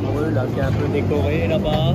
marbré là qui est un peu décoré là-bas.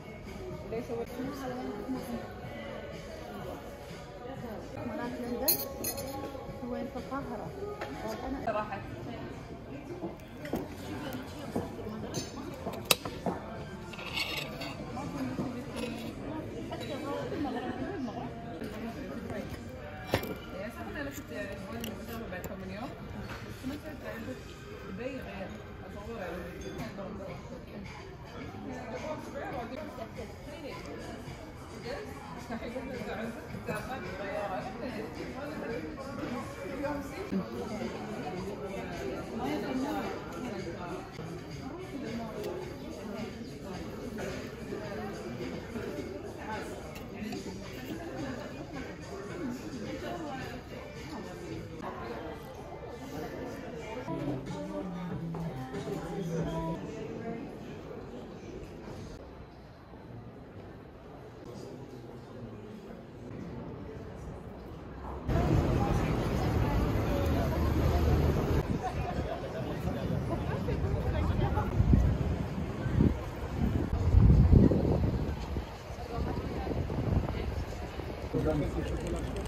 ليس هو مرات لندن وين في القاهرة راحت Mm-hmm. Gracias.